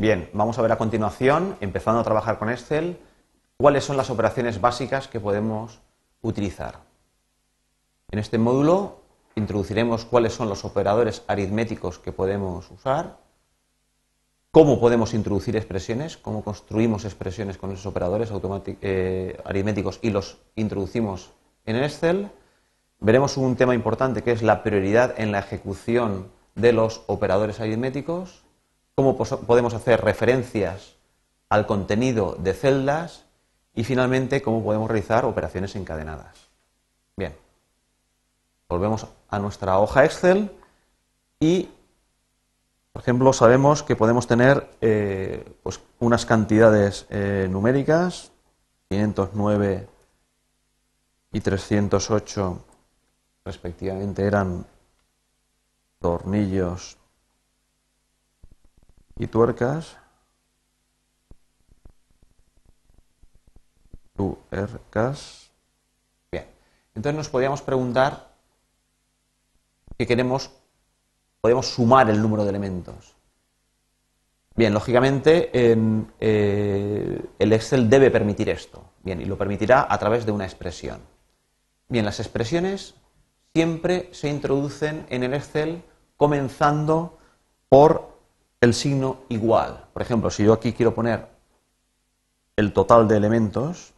Bien, vamos a ver a continuación, empezando a trabajar con Excel, cuáles son las operaciones básicas que podemos utilizar. En este módulo introduciremos cuáles son los operadores aritméticos que podemos usar, cómo podemos introducir expresiones, cómo construimos expresiones con esos operadores eh, aritméticos y los introducimos en Excel. Veremos un tema importante que es la prioridad en la ejecución de los operadores aritméticos cómo podemos hacer referencias al contenido de celdas y finalmente cómo podemos realizar operaciones encadenadas. Bien, volvemos a nuestra hoja Excel y, por ejemplo, sabemos que podemos tener eh, pues, unas cantidades eh, numéricas, 509 y 308 respectivamente eran tornillos y tuercas. Tuercas. Bien. Entonces nos podríamos preguntar que queremos, podemos sumar el número de elementos. Bien, lógicamente eh, el Excel debe permitir esto. Bien, y lo permitirá a través de una expresión. Bien, las expresiones siempre se introducen en el Excel comenzando por el signo igual. Por ejemplo, si yo aquí quiero poner el total de elementos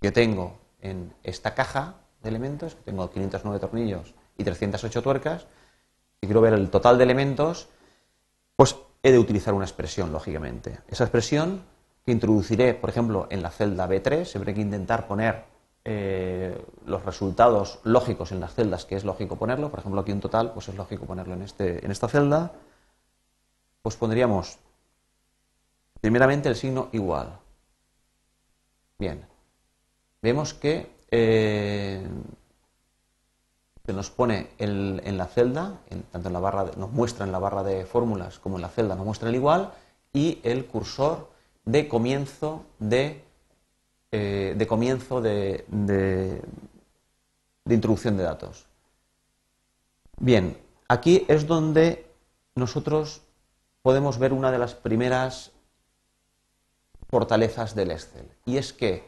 que tengo en esta caja de elementos, tengo 509 tornillos y 308 tuercas, si quiero ver el total de elementos, pues he de utilizar una expresión, lógicamente. Esa expresión que introduciré, por ejemplo, en la celda B3, siempre hay que intentar poner eh, los resultados lógicos en las celdas que es lógico ponerlo. Por ejemplo, aquí un total, pues es lógico ponerlo en, este, en esta celda pues pondríamos primeramente el signo igual. Bien, vemos que eh, se nos pone en la celda, tanto en la barra, nos muestra en la barra de fórmulas como en la celda, nos muestra el igual y el cursor de comienzo de, eh, de comienzo de, de introducción de datos. Bien, aquí es donde nosotros podemos ver una de las primeras fortalezas del Excel. Y es que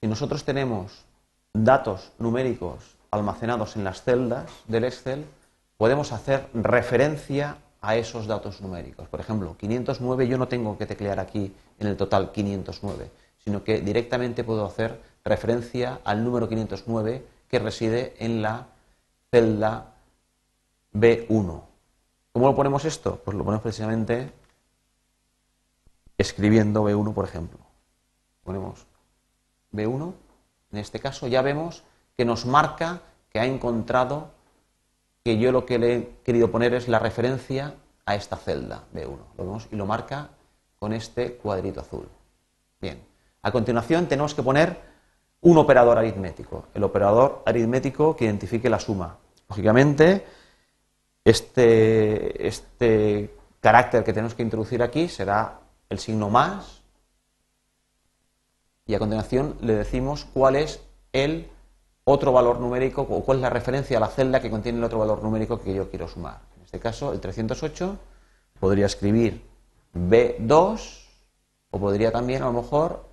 si nosotros tenemos datos numéricos almacenados en las celdas del Excel, podemos hacer referencia a esos datos numéricos. Por ejemplo, 509 yo no tengo que teclear aquí en el total 509, sino que directamente puedo hacer referencia al número 509 que reside en la celda B1. ¿Cómo lo ponemos esto? Pues lo ponemos precisamente escribiendo B1, por ejemplo. Ponemos B1, en este caso ya vemos que nos marca que ha encontrado que yo lo que le he querido poner es la referencia a esta celda B1. Lo vemos y lo marca con este cuadrito azul. Bien. A continuación tenemos que poner un operador aritmético. El operador aritmético que identifique la suma. Lógicamente, este, este carácter que tenemos que introducir aquí será el signo más y a continuación le decimos cuál es el otro valor numérico o cuál es la referencia a la celda que contiene el otro valor numérico que yo quiero sumar. En este caso, el 308 podría escribir B2 o podría también a lo mejor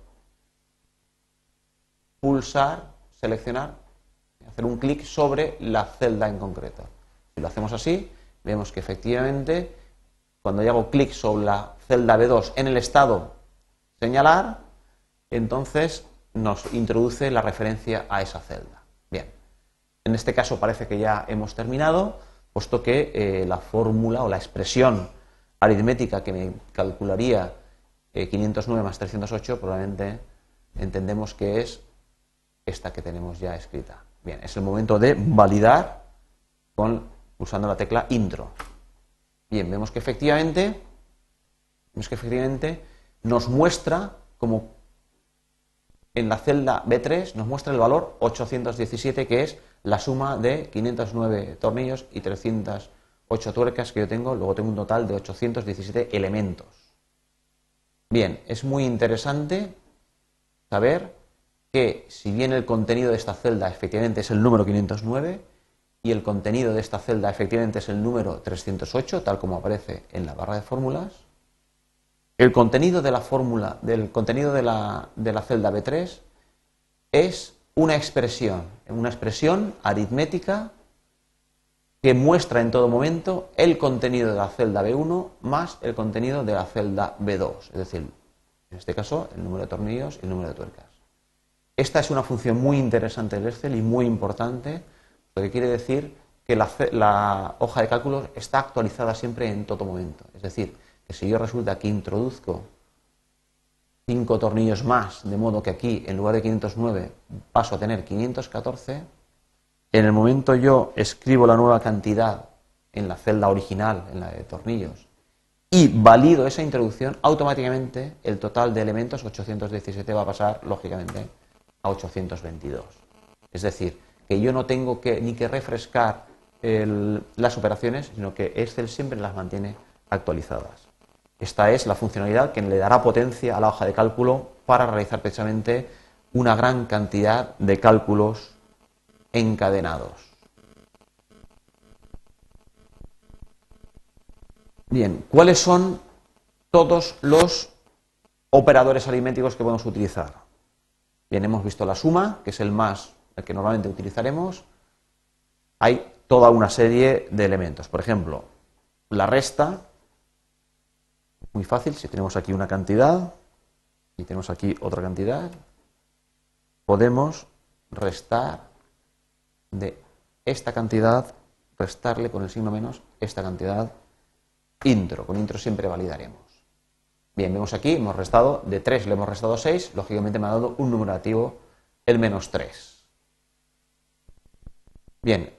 pulsar, seleccionar, hacer un clic sobre la celda en concreto. Lo hacemos así, vemos que efectivamente cuando yo hago clic sobre la celda B2 en el estado señalar, entonces nos introduce la referencia a esa celda. Bien, en este caso parece que ya hemos terminado, puesto que eh, la fórmula o la expresión aritmética que me calcularía 509 eh, más 308 probablemente entendemos que es esta que tenemos ya escrita. Bien, es el momento de validar con usando la tecla intro. Bien, vemos que efectivamente, vemos que efectivamente nos muestra como en la celda B3 nos muestra el valor 817 que es la suma de 509 tornillos y 308 tuercas que yo tengo, luego tengo un total de 817 elementos. Bien, es muy interesante saber que si bien el contenido de esta celda efectivamente es el número 509, y el contenido de esta celda efectivamente es el número 308, tal como aparece en la barra de fórmulas, el contenido de la fórmula, del contenido de la, de la celda B3 es una expresión, una expresión aritmética que muestra en todo momento el contenido de la celda B1 más el contenido de la celda B2, es decir, en este caso el número de tornillos y el número de tuercas. Esta es una función muy interesante del Excel y muy importante, lo que quiere decir que la, hoja de cálculos está actualizada siempre en todo momento. Es decir, que si yo resulta que introduzco cinco tornillos más, de modo que aquí en lugar de 509 paso a tener 514, en el momento yo escribo la nueva cantidad en la celda original, en la de tornillos, y valido esa introducción, automáticamente el total de elementos 817 va a pasar, lógicamente, a 822. Es decir, que yo no tengo que, ni que refrescar las operaciones, sino que Excel siempre las mantiene actualizadas. Esta es la funcionalidad que le dará potencia a la hoja de cálculo para realizar precisamente una gran cantidad de cálculos encadenados. Bien, ¿cuáles son todos los operadores aritméticos que podemos utilizar? Bien, hemos visto la suma, que es el más, el que normalmente utilizaremos. Hay toda una serie de elementos. Por ejemplo, la resta, muy fácil, si tenemos aquí una cantidad y tenemos aquí otra cantidad, podemos restar de esta cantidad, restarle con el signo menos esta cantidad intro. Con intro siempre validaremos. Bien, vemos aquí, hemos restado, de 3 le hemos restado 6, lógicamente me ha dado un numerativo, el menos 3. Bien,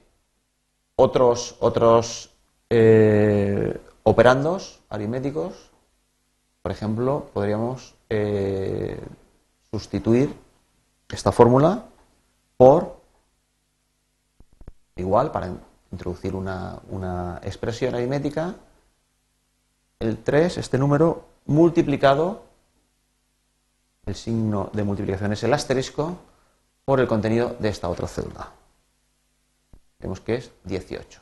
otros, otros eh, operandos aritméticos por ejemplo, podríamos eh, sustituir esta fórmula por, igual, para introducir una, una expresión aritmética, el 3, este número, multiplicado, el signo de multiplicación es el asterisco, por el contenido de esta otra celda. Vemos que es 18.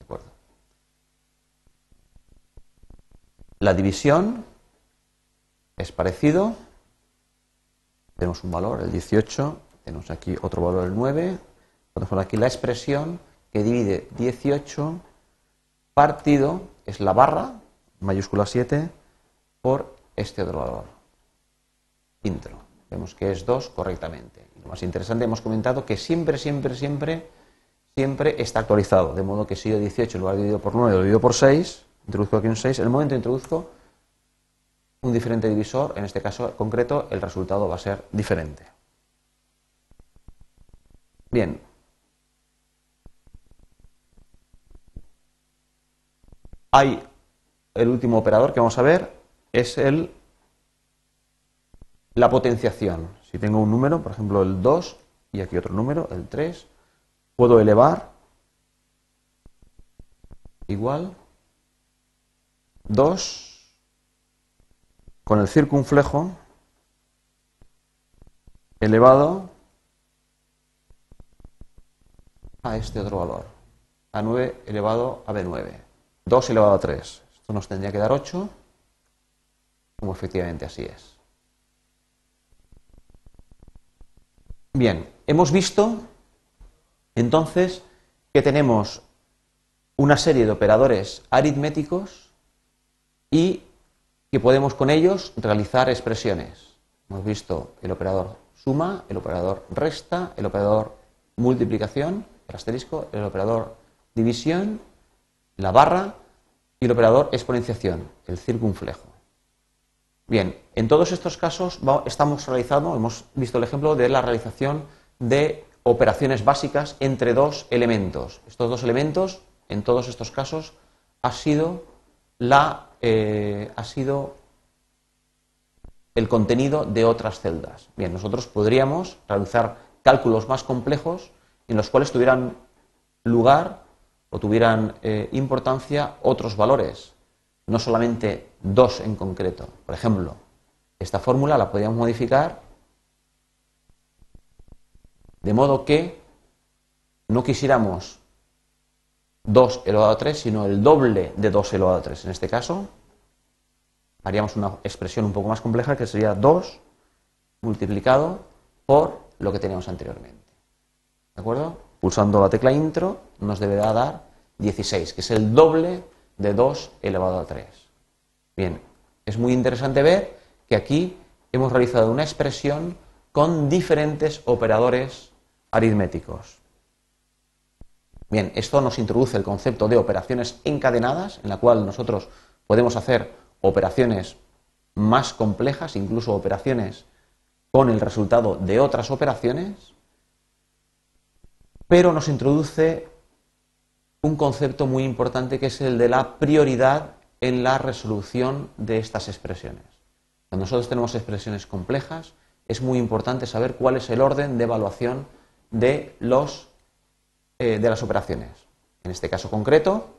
¿De acuerdo? La división es parecido. Tenemos un valor, el 18. Tenemos aquí otro valor, el 9. Podemos aquí la expresión que divide 18 partido, es la barra, mayúscula 7, por este otro valor. Intro. Vemos que es 2 correctamente. Lo más interesante, hemos comentado que siempre, siempre, siempre, siempre está actualizado. De modo que si yo 18 en lugar dividido por 9 lo divido por 6, introduzco aquí un 6, en el momento introduzco un diferente divisor, en este caso concreto, el resultado va a ser diferente. Bien. Hay el último operador que vamos a ver, es el la potenciación. Si tengo un número, por ejemplo el 2, y aquí otro número, el 3, puedo elevar igual 2 con el circunflejo elevado a este otro valor, a 9 elevado a B9. 2 elevado a 3. Esto nos tendría que dar 8, como efectivamente así es. Bien, hemos visto entonces que tenemos una serie de operadores aritméticos y que podemos con ellos realizar expresiones. Hemos visto el operador suma, el operador resta, el operador multiplicación, el asterisco, el operador división, la barra y el operador exponenciación, el circunflejo. Bien, en todos estos casos estamos realizando, hemos visto el ejemplo de la realización de operaciones básicas entre dos elementos. Estos dos elementos, en todos estos casos, ha sido la eh, ha sido el contenido de otras celdas. Bien, nosotros podríamos realizar cálculos más complejos en los cuales tuvieran lugar o tuvieran eh, importancia otros valores, no solamente dos en concreto. Por ejemplo, esta fórmula la podríamos modificar de modo que no quisiéramos 2 elevado a 3, sino el doble de 2 elevado a 3. En este caso, haríamos una expresión un poco más compleja que sería 2 multiplicado por lo que teníamos anteriormente. ¿De acuerdo? Pulsando la tecla intro nos deberá dar 16, que es el doble de 2 elevado a 3. Bien, es muy interesante ver que aquí hemos realizado una expresión con diferentes operadores aritméticos. Bien, esto nos introduce el concepto de operaciones encadenadas, en la cual nosotros podemos hacer operaciones más complejas, incluso operaciones con el resultado de otras operaciones, pero nos introduce un concepto muy importante que es el de la prioridad en la resolución de estas expresiones. Cuando nosotros tenemos expresiones complejas, es muy importante saber cuál es el orden de evaluación de, los, eh, de las operaciones. En este caso concreto,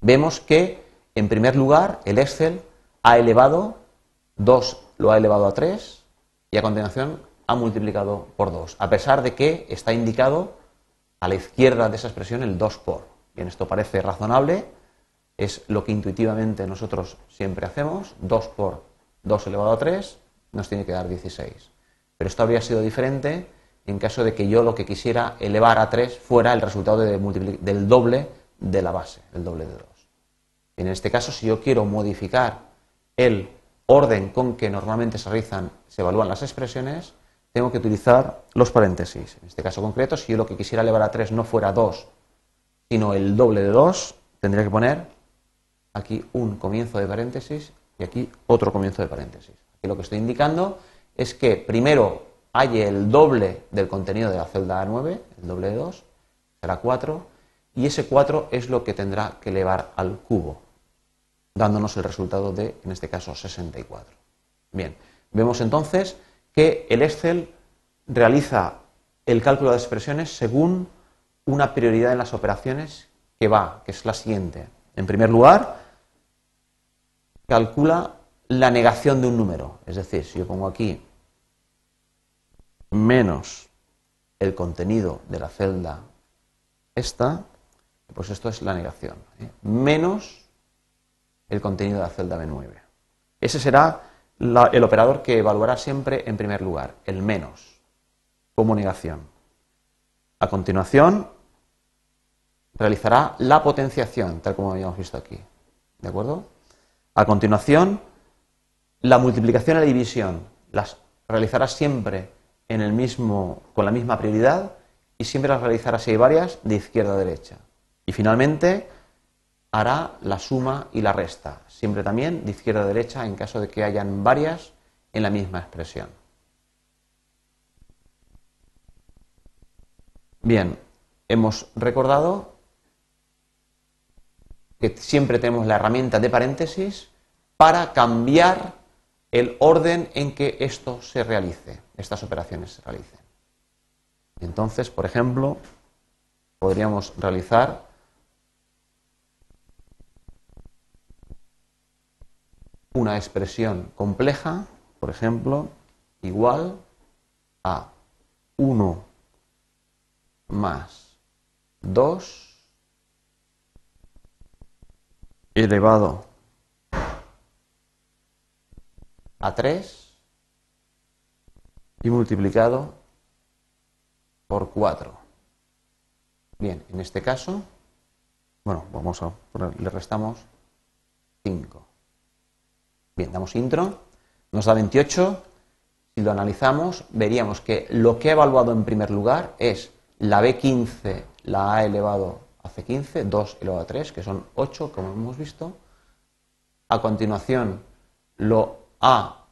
vemos que, en primer lugar, el Excel ha elevado 2, lo ha elevado a 3 y a continuación ha multiplicado por 2, a pesar de que está indicado a la izquierda de esa expresión el 2 por. Bien, esto parece razonable, es lo que intuitivamente nosotros siempre hacemos, 2 por 2 elevado a 3 nos tiene que dar 16. Pero esto habría sido diferente en caso de que yo lo que quisiera elevar a 3 fuera el resultado del doble de la base, el doble de 2. En este caso, si yo quiero modificar el orden con que normalmente se realizan, se evalúan las expresiones, tengo que utilizar los paréntesis. En este caso concreto, si yo lo que quisiera elevar a 3 no fuera 2, sino el doble de 2, tendría que poner aquí un comienzo de paréntesis y aquí otro comienzo de paréntesis. Aquí lo que estoy indicando es que primero hay el doble del contenido de la celda A9, el doble de 2, será 4, y ese 4 es lo que tendrá que elevar al cubo, dándonos el resultado de, en este caso, 64. Bien, vemos entonces que el Excel realiza el cálculo de expresiones según una prioridad en las operaciones que va, que es la siguiente. En primer lugar, calcula la negación de un número. Es decir, si yo pongo aquí menos el contenido de la celda esta, pues esto es la negación. ¿eh? Menos el contenido de la celda B9. Ese será el operador que evaluará siempre en primer lugar, el menos, como negación. A continuación, realizará la potenciación, tal como habíamos visto aquí. ¿De acuerdo? A continuación, la multiplicación y la división las realizará siempre en el mismo, con la misma prioridad y siempre las realizará si hay varias de izquierda a derecha. Y finalmente hará la suma y la resta, siempre también de izquierda a derecha en caso de que hayan varias en la misma expresión. Bien, hemos recordado que siempre tenemos la herramienta de paréntesis para cambiar el orden en que esto se realice, estas operaciones se realicen. Entonces, por ejemplo, podríamos realizar una expresión compleja, por ejemplo, igual a 1 más 2 elevado a 3 y multiplicado por 4. Bien, en este caso, bueno, vamos a poner, le restamos 5. Bien, damos intro, nos da 28. Si lo analizamos, veríamos que lo que ha evaluado en primer lugar es la B15, la A elevado a C15, 2 elevado a 3, que son 8, como hemos visto. A continuación, lo A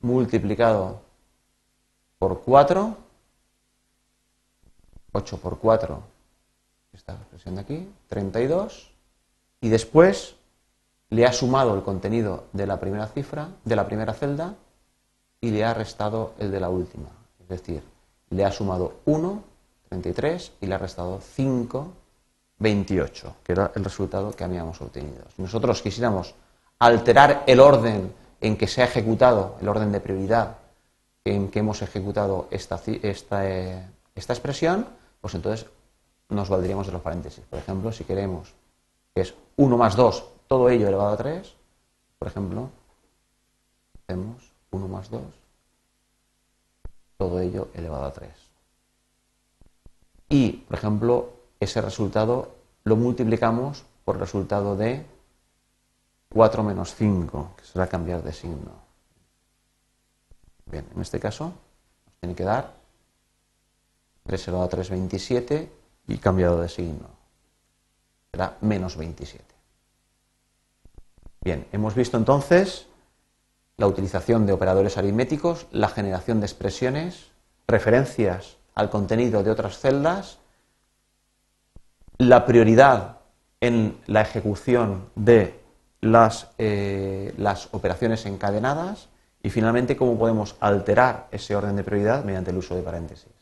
multiplicado por 4, 8 por 4, esta expresión de aquí, 32, y después le ha sumado el contenido de la primera cifra, de la primera celda, y le ha restado el de la última. Es decir, le ha sumado 1, 33, y le ha restado 5, 28, que era el resultado que habíamos obtenido. Si nosotros quisiéramos alterar el orden en que se ha ejecutado, el orden de prioridad en que hemos ejecutado esta, esta, eh, esta expresión, pues entonces nos valdríamos de los paréntesis. Por ejemplo, si queremos que es 1 más 2 todo ello elevado a 3, por ejemplo, hacemos 1 más 2, todo ello elevado a 3. Y, por ejemplo, ese resultado lo multiplicamos por resultado de 4 menos 5, que será cambiar de signo. Bien, en este caso nos tiene que dar 3 elevado a 3, 27 y cambiado de signo. Será menos 27. Bien, hemos visto entonces la utilización de operadores aritméticos, la generación de expresiones, referencias al contenido de otras celdas, la prioridad en la ejecución de las, eh, las operaciones encadenadas y finalmente cómo podemos alterar ese orden de prioridad mediante el uso de paréntesis.